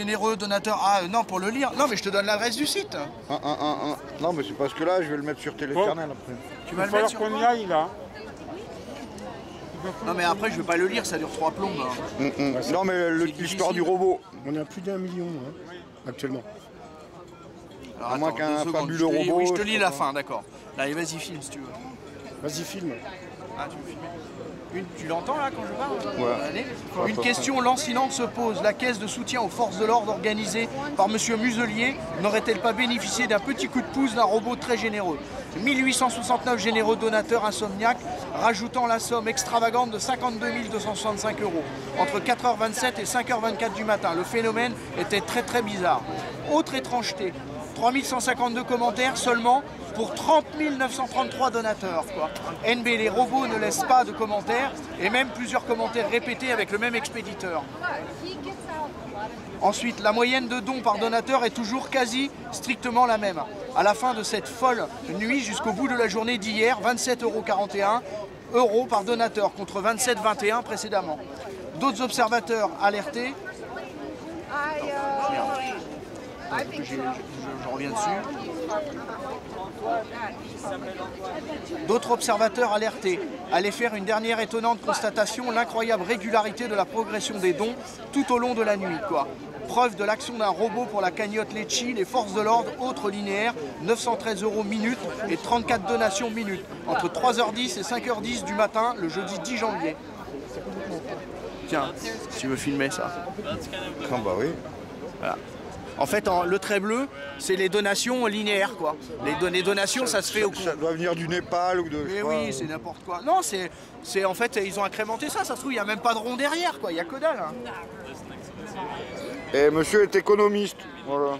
Généreux, donateur. Ah euh, non, pour le lire. Non, mais je te donne l'adresse du site. Un, un, un, un. Non, mais c'est parce que là, je vais le mettre sur téléphernel après. Tu Il vas va le mettre falloir sur qu'on quoi y aille là. Non, mais après, je vais pas le lire, ça dure trois plombes. hein. Hum, hum. Non, mais le- l'histoire du robot. On est à plus d'un million hein, actuellement. Alors, À moins qu'un deux secondes, fabuleux je te lis- robot, Oui, je te je lis sais la pas. fin, d'accord. Allez, vas-y, filme si tu veux. Vas-y, filme. Ah, tu Une- l'entends là quand je parle Ouais. Allez. Ouais, Une question lancinante se pose. La caisse de soutien aux forces de l'ordre organisée par M. Muselier n'aurait-elle pas bénéficié d'un petit coup de pouce d'un robot très généreux 1869 généreux donateurs insomniaques, rajoutant la somme extravagante de 52 265 euros entre 4h27 et 5h24 du matin. Le phénomène était très très bizarre. Autre étrangeté, 3152 commentaires seulement pour 30 933 donateurs. Quoi. NB, les robots ne laissent pas de commentaires et même plusieurs commentaires répétés avec le même expéditeur. Ensuite, la moyenne de dons par donateur est toujours quasi strictement la même. À la fin de cette folle nuit jusqu'au bout de la journée d'hier, 27,41 euros par donateur contre 27,21 précédemment. D'autres observateurs alertés je, je- reviens dessus. D'autres observateurs alertés allaient faire une dernière étonnante constatation, l'incroyable régularité de la progression des dons tout au long de la nuit. Quoi. Preuve de l'action d'un robot pour la cagnotte Lecci, les forces de l'ordre, autres linéaires, 913 euros minute et 34 donations minute, entre 3h10 et 5h10 du matin, le jeudi 10 janvier. Tiens, si tu veux filmer ça? Ah bah oui. En fait, en- le trait bleu, c'est les donations linéaires, quoi. Les, don- les donations, ça se fait au Ça doit venir du Népal ou de. Mais oui, euh, c'est n'importe quoi. Non, c'est, en fait, ils ont incrémenté ça. Ça se trouve, il n'y a même pas de rond derrière, quoi. Il y a que dalle. hein. Et monsieur est économiste. Voilà.